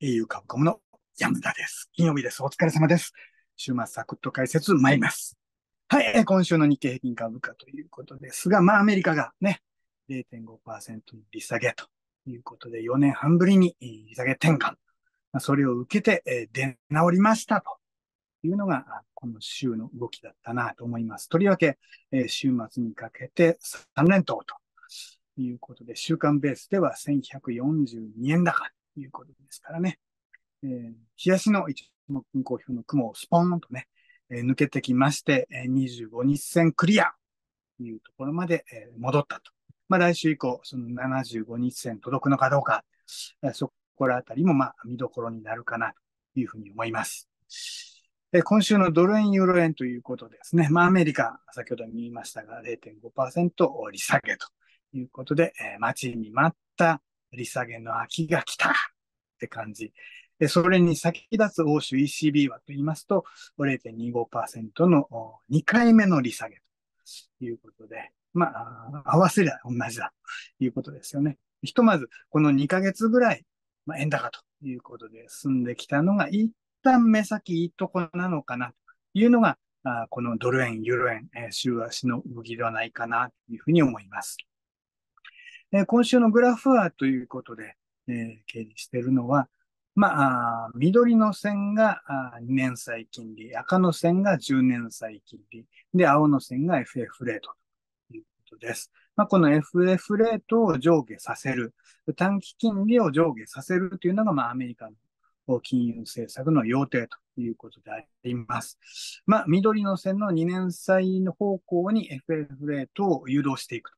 au 株コムの山田です。金曜日です。お疲れ様です。週末サクッと解説参ります。はい、今週の日経平均株価ということですが、まあアメリカがね、0.5%の利下げということで、4年半ぶりに利下げ転換。それを受けて、え出直りましたというのが、この週の動きだったなと思います。とりわけ、え週末にかけて3連投ということで、週間ベースでは1142円高いうことですからね。えー、日足の一目均衡表の雲をスポーンとね、えー、抜けてきまして、えー、25日線クリアというところまで、えー、戻ったと。まあ来週以降、その75日線届くのかどうか、えー、そこらあたりもまあ見どころになるかなというふうに思います。えー、今週のドル円、ユーロ円ということですね。まあアメリカ、先ほども言いましたが0.5%利下げということで、えー、待ちに待った利下げの秋が来たって感じ。で、それに先立つ欧州 ECB はと言いますと、0.25%の2回目の利下げということで、まあ、合わせりゃ同じだということですよね。ひとまず、この2ヶ月ぐらい、まあ、円高ということで進んできたのが、一旦目先いいとこなのかなというのが、あこのドル円、ユーロ円、えー、週足の動きではないかなというふうに思います。えー、今週のグラフはということで、えー、掲示しているのは、まあ、緑の線が2年債金利、赤の線が10年債金利、で、青の線が FF レートということです。まあ、この FF レートを上下させる、短期金利を上下させるというのが、まあ、アメリカの金融政策の要定ということであります。まあ、緑の線の2年債の方向に FF レートを誘導していくと。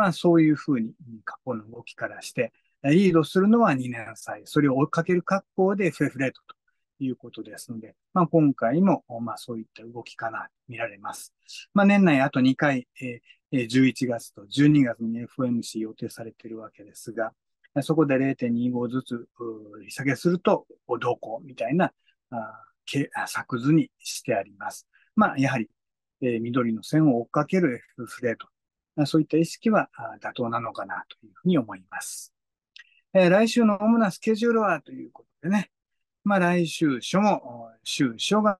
まあ、そういうふうに過去の動きからして、リードするのは2年歳。それを追いかける格好で FF レートということですので、まあ、今回も、まあ、そういった動きかな、見られます。まあ、年内あと2回、えー、11月と12月に FMC 予定されているわけですが、そこで0.25ずつ利下げすると、どうこうみたいなあ作図にしてあります。まあ、やはり、えー、緑の線を追っかける FF レート。そういった意識は妥当なのかなというふうに思います。えー、来週の主なスケジュールはということでね、まあ来週初も、週初が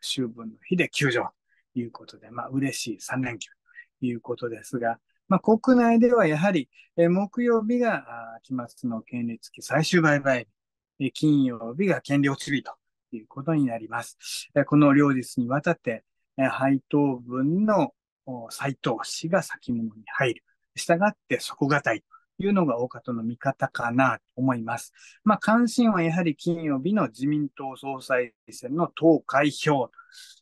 秋分の日で休場ということで、まあ嬉しい3連休ということですが、まあ国内ではやはり、えー、木曜日が期末の権利付き最終売買日、えー、金曜日が権利落ち日ということになります。えー、この両日にわたって、え、配当分の再投資が先物に入る。したがって底堅いというのが大方の見方かなと思います。まあ、関心はやはり金曜日の自民党総裁選の投開票と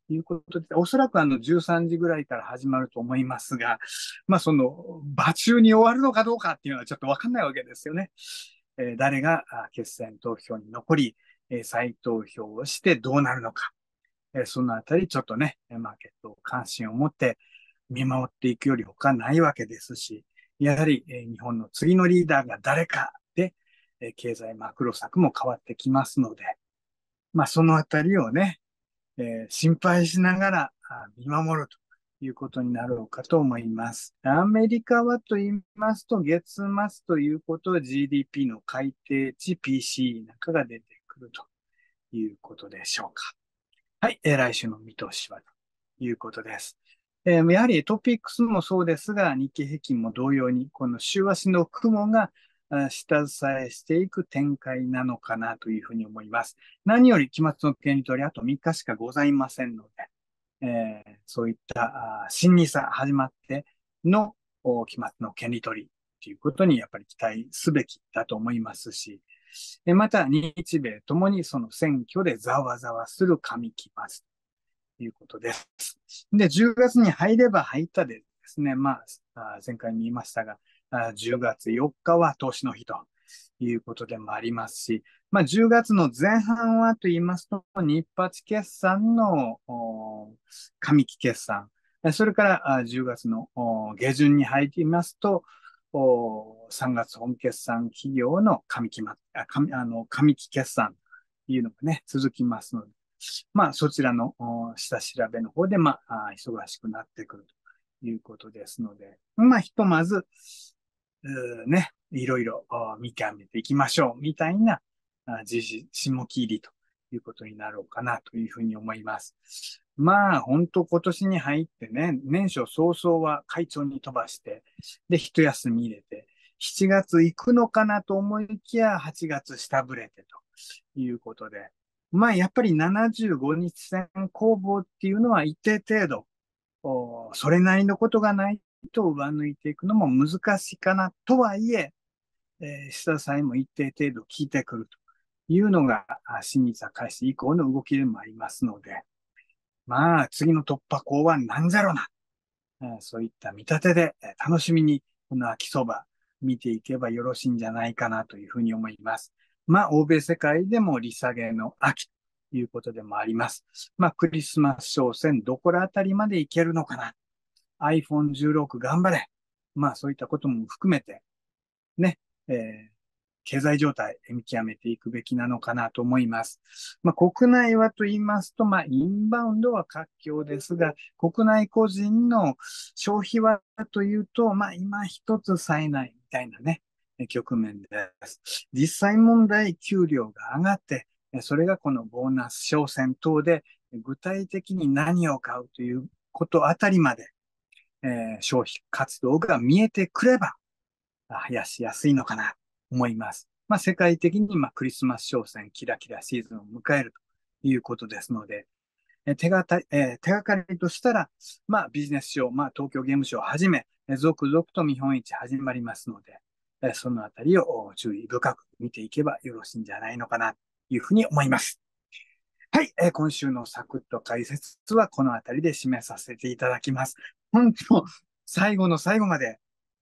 いうことで、おそらくあの13時ぐらいから始まると思いますが、まあ、その、場中に終わるのかどうかっていうのはちょっとわかんないわけですよね。えー、誰が決選投票に残り、えー、再投票をしてどうなるのか。えー、そのあたりちょっとね、マーケット関心を持って見守っていくより他ないわけですし、やはり、え日本の次のリーダーが誰かで、え経済マクロ策も変わってきますので、まあ、そのあたりをね、え心配しながら見守るということになろうかと思います。アメリカはと言いますと、月末ということは GDP の改定値 PC なんかが出てくるということでしょうか。はい、え、来週の見通しはということです。え、やはりトピックスもそうですが、日経平均も同様に、この週足の雲が下支えしていく展開なのかなというふうに思います。何より期末の権利取りあと3日しかございませんので、えー、そういった新ニサ始まっての期末の権利取りということにやっぱり期待すべきだと思いますし、また日米ともにその選挙でざわざわする上期末ということです。で、10月に入れば入ったでですね、まあ、前回見ましたが、10月4日は投資の日ということでもありますし、まあ、10月の前半はと言いますと、日発決算の上期決算、それから10月の下旬に入りますと、3月本決算企業の上期、上あの上期決算というのがね、続きますので、まあ、そちらの下調べの方で、まあ、忙しくなってくるということですので、まあ、ひとまず、ね、いろいろ見極めていきましょう、みたいな時事、下切りということになろうかなというふうに思います。まあ、本当今年に入ってね、年初早々は会長に飛ばして、で、一休み入れて、7月行くのかなと思いきや、8月下振れてということで、まあ、やっぱり75日線攻防っていうのは一定程度、それなりのことがないと上抜いていくのも難しいかなとはいえ、えー、下さえも一定程度効いてくるというのが、新日開始以降の動きでもありますので、まあ、次の突破口は何じゃろな。えー、そういった見立てで、え楽しみにこの秋そば見ていけばよろしいんじゃないかなというふうに思います。まあ、欧米世界でも利下げの秋ということでもあります。まあ、クリスマス商戦どこらあたりまでいけるのかな。iPhone16 頑張れ。まあ、そういったことも含めて、ね、えー、経済状態見極めていくべきなのかなと思います。まあ、国内はと言いますと、まあ、インバウンドは活況ですが、国内個人の消費はというと、まあ、今一つ冴えないみたいなね、局面です。実際問題、給料が上がって、それがこのボーナス商戦等で具体的に何を買うということあたりまで、えー、消費活動が見えてくれば、増やしやすいのかな思います。まあ、世界的にまあクリスマス商戦、キラキラシーズンを迎えるということですので、え手がた、えー、手がかりとしたら、まあ、ビジネスショー、まあ、東京ゲームショーをはじめ、続々と見本市始まりますので、そのあたりを注意深く見ていけばよろしいんじゃないのかなというふうに思います。はい、えー、今週のサクッと解説はこのあたりで締めさせていただきます。本当、最後の最後まで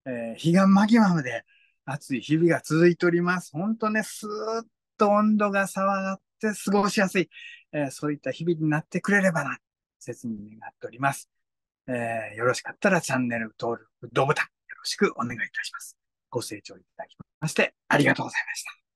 えー、彼岸間際まで暑い日々が続いております。本当ね、スーッと温度が下がって過ごしやすい、えー、そういった日々になってくれればな、切に願っております。えー、よろしかったらチャンネル登録、ドボタンよろしくお願いいたします。ご清聴いただきましてありがとうございました。